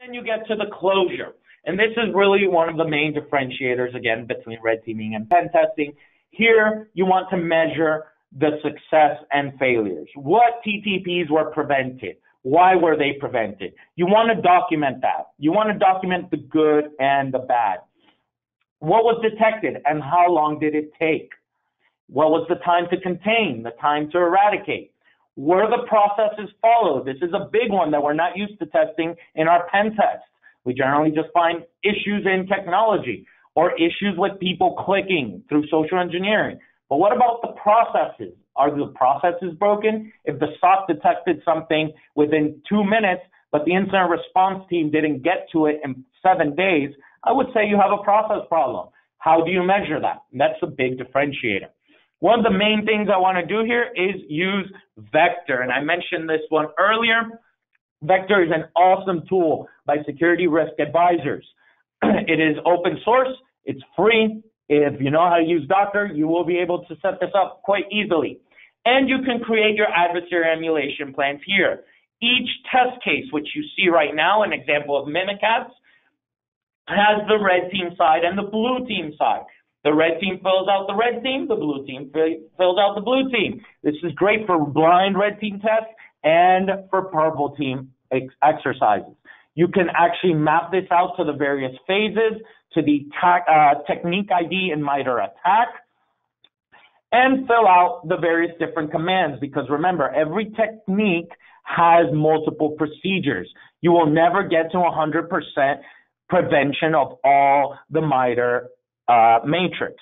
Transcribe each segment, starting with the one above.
Then you get to the closure. And this is really one of the main differentiators, again, between red teaming and pen testing. Here, you want to measure the success and failures. What TTPs were prevented? Why were they prevented? You want to document that. You want to document the good and the bad. What was detected and how long did it take? What was the time to contain, the time to eradicate? Were the processes followed? This is a big one that we're not used to testing in our pen tests. We generally just find issues in technology or issues with people clicking through social engineering. But what about the processes? Are the processes broken? If the SOC detected something within two minutes, but the incident response team didn't get to it in seven days, I would say you have a process problem. How do you measure that? That's a big differentiator. One of the main things I want to do here is use VECTR. And I mentioned this one earlier. VECTR is an awesome tool by Security Risk Advisors. it is open source, it's free. If you know how to use Docker, you will be able to set this up quite easily. And you can create your adversary emulation plans here. Each test case, which you see right now, an example of Mimikatz, has the red team side and the blue team side. The red team fills out the red team, the blue team fills out the blue team. This is great for blind red team tests and for purple team ex- exercises. You can actually map this out to the various phases, to the ta- uh, technique ID in MITRE ATT&CK, and fill out the various different commands because remember, every technique has multiple procedures. You will never get to 100% prevention of all the MITRE uh, matrix.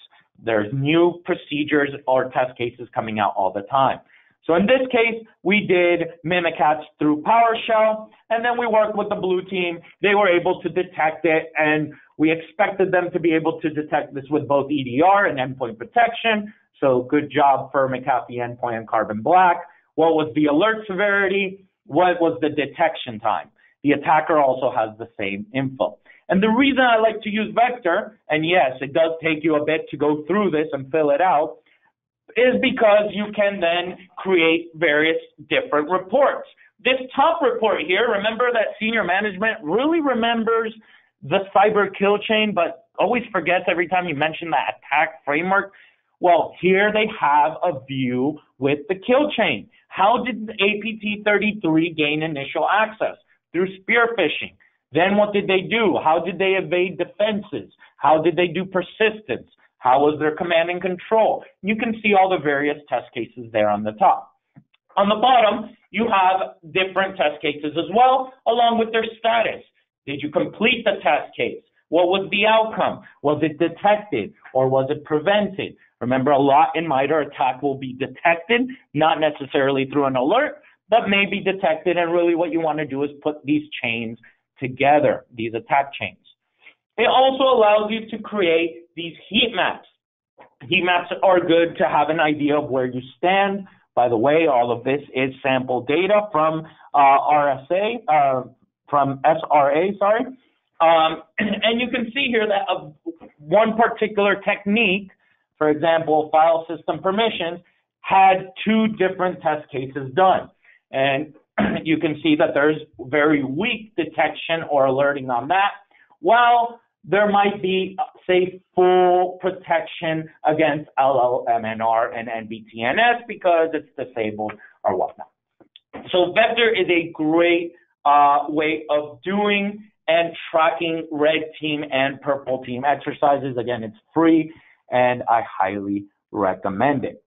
There's new procedures or test cases coming out all the time. So in this case, we did Mimikatz through PowerShell, and then we worked with the blue team. They were able to detect it, and we expected them to be able to detect this with both EDR and endpoint protection. So good job for McAfee Endpoint and Carbon Black. What was the alert severity? What was the detection time? The attacker also has the same info. And the reason I like to use VECTR, and yes, it does take you a bit to go through this and fill it out, is because you can then create various different reports. This top report here, remember that senior management really remembers the cyber kill chain, but always forgets every time you mention that ATT&CK framework. Well, here they have a view with the kill chain. How did APT 33 gain initial access? Through spear phishing. Then what did they do? How did they evade defenses? How did they do persistence? How was their command and control? You can see all the various test cases there on the top. On the bottom, you have different test cases as well, along with their status. Did you complete the test case? What was the outcome? Was it detected or was it prevented? Remember, a lot in MITRE ATT&CK will be detected, not necessarily through an alert, but may be detected. And really what you want to do is put these chains together, these attack chains. It also allows you to create these heat maps. Heat maps are good to have an idea of where you stand. By the way, all of this is sample data from uh, RSA, uh, from SRA, sorry. Um, and you can see here that one particular technique, for example, file system permissions, had two different test cases done. And you can see that there's very weak detection or alerting on that, while there might be, say, full protection against LLMNR and NBTNS because it's disabled or whatnot. So VECTR is a great uh, way of doing and tracking red team and purple team exercises. Again, it's free and I highly recommend it.